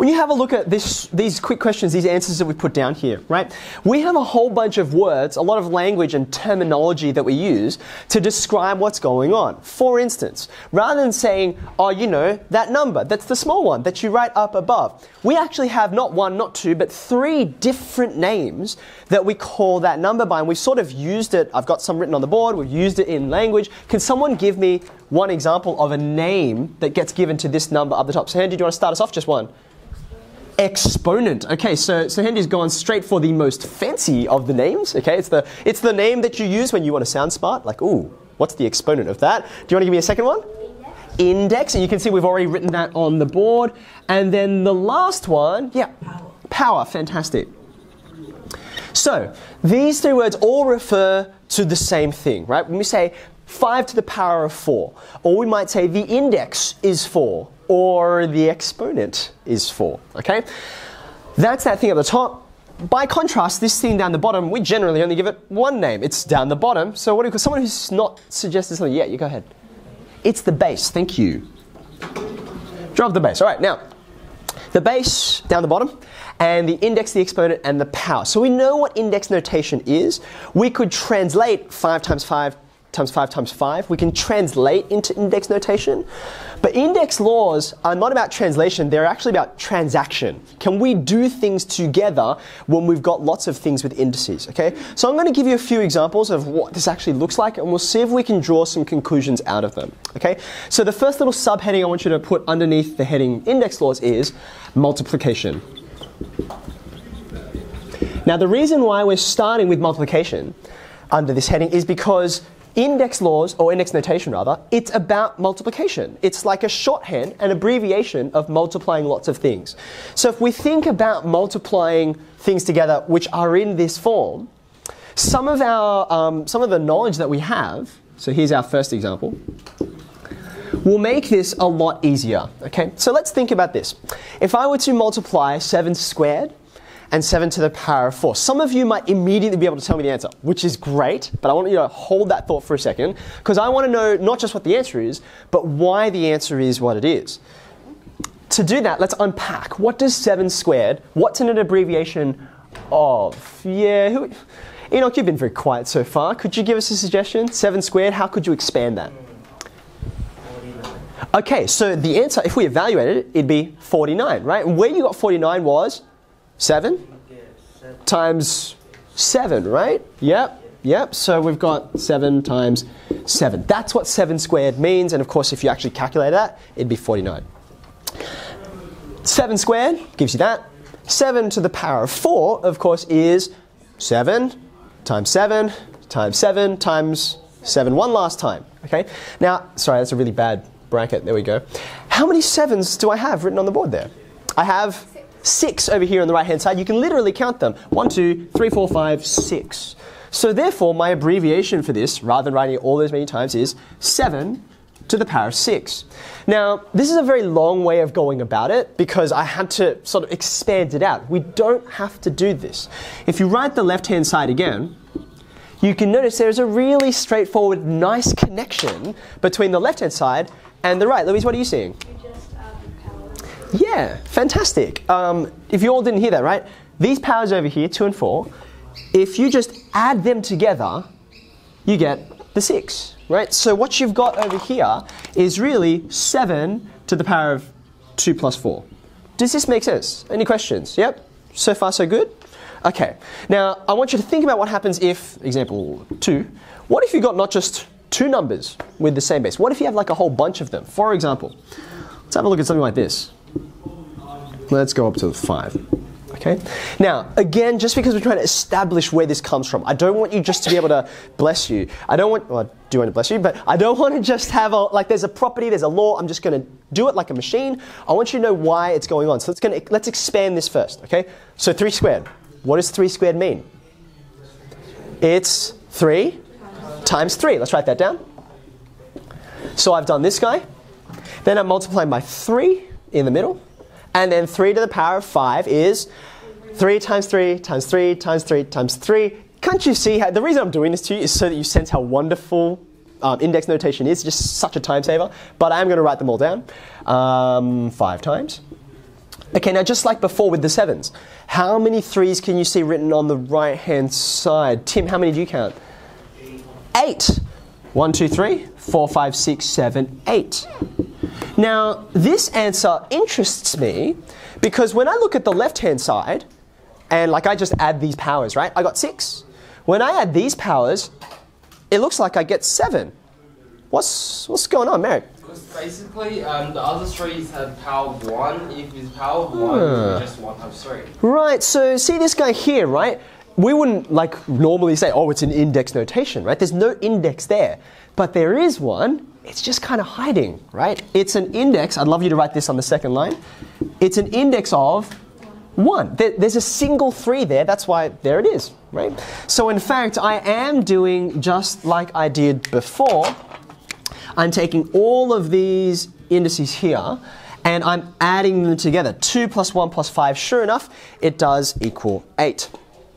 when you have a look at this, these quick questions, these answers that we put down here, right? We have a whole bunch of words, a lot of language and terminology that we use to describe what's going on. For instance, rather than saying, oh, you know, that number, that's the small one that you write up above, we actually have not one, not two, but three different names that we call that number by. And we've sort of used it, I've got some written on the board, we've used it in language. Can someone give me one example of a name that gets given to this number up the top? So, Andy, do you want to start us off? Just one exponent. Okay, so so Hendy's gone straight for the most fancy of the names. Okay, it's the it's the name that you use when you want to sound smart. Like, ooh, what's the exponent of that? Do you want to give me a second one? Index. Index, and you can see we've already written that on the board. And then the last one, yeah, power. Power, fantastic. So these three words all refer to the same thing, right? When we say 5 to the power of 4, or we might say the index is 4, or the exponent is 4. Okay? That's that thing at the top. By contrast, this thing down the bottom, we generally only give it one name. It's down the bottom. So what do you call someone who's not suggested something yet? You go ahead. It's the base. Thank you. Drop the base. All right, now the base down the bottom and the index, the exponent, and the power. So we know what index notation is. We could translate 5 times 5 times 5 times 5. We can translate into index notation. But index laws are not about translation, they're actually about transaction. Can we do things together when we've got lots of things with indices? Okay? So I'm going to give you a few examples of what this actually looks like and we'll see if we can draw some conclusions out of them. Okay? So the first little subheading I want you to put underneath the heading index laws is multiplication. Now the reason why we're starting with multiplication under this heading is because index laws, or index notation rather, it's about multiplication. It's like a shorthand, an abbreviation of multiplying lots of things. So if we think about multiplying things together which are in this form, some of our um, some of the knowledge that we have. So here's our first example. Will make this a lot easier. Okay, so let's think about this. If I were to multiply seven squared and 7 to the power of 4. Some of you might immediately be able to tell me the answer, which is great, but I want you to hold that thought for a second because I want to know not just what the answer is, but why the answer is what it is. To do that, let's unpack. What does 7 squared, what's in an abbreviation of? Yeah, who, Enoch, you've been very quiet so far. Could you give us a suggestion? 7 squared, how could you expand that? Okay, so the answer, if we evaluated it, it'd be 49, right? And where you got 49 was Seven? Times seven, right? Yep, yep. So we've got seven times seven. That's what seven squared means. And of course, if you actually calculate that, it'd be 49. Seven squared gives you that. Seven to the power of four, of course, is seven times seven times seven times seven one last time. Okay? Now, sorry, that's a really bad bracket. There we go. How many sevens do I have written on the board there? I have six over here on the right hand side. You can literally count them. One, two, three, four, five, six. So therefore, my abbreviation for this, rather than writing it all those many times, is 7 to the power of 6. Now, this is a very long way of going about it because I had to sort of expand it out. We don't have to do this. If you write the left hand side again, you can notice there's a really straightforward, nice connection between the left hand side and the right. Louise, what are you seeing? Yeah, fantastic. Um, if you all didn't hear that, right? These powers over here, 2 and 4, if you just add them together, you get the 6, right? So what you've got over here is really 7 to the power of 2 plus 4. Does this make sense? Any questions? Yep? So far, so good? Okay. Now, I want you to think about what happens if, example 2, what if you got not just two numbers with the same base? What if you have like a whole bunch of them? For example, let's have a look at something like this. Let's go up to 5. Okay? Now, again, just because we're trying to establish where this comes from, I don't want you just to be able to bless you. I don't want, well, I do want to bless you, but I don't want to just have a, like, there's a property, there's a law, I'm just going to do it like a machine. I want you to know why it's going on. So let's, gonna, let's expand this first, okay? So 3 squared. What does 3 squared mean? It's 3 times 3. Let's write that down. So I've done this guy. Then I'm multiplying by 3 in the middle. And then 3 to the power of 5 is 3 times 3 times 3 times 3 times 3. Can't you see how, the reason I'm doing this to you is so that you sense how wonderful um, index notation is, just such a time saver. But I am going to write them all down. Um, 5 times Okay, now just like before with the sevens, how many threes can you see written on the right hand side? Tim, how many do you count? Eight. One, two, three, four, five, six, seven, eight. Now, this answer interests me because when I look at the left hand side, and like I just add these powers, right? I got six. When I add these powers, it looks like I get seven. What's what's going on, Merrick? Because basically, um, the other threes have power one. If it's power one, it's just one times three. Right, so see this guy here, right? We wouldn't like normally say, oh, it's an index notation, right? There's no index there. But there is one. It's just kind of hiding, right? It's an index. I'd love you to write this on the second line. It's an index of one. There- There's a single three there. That's why there it is, right? So in fact, I am doing just like I did before. I'm taking all of these indices here and I'm adding them together. 2 plus 1 plus 5, sure enough, it does equal 8.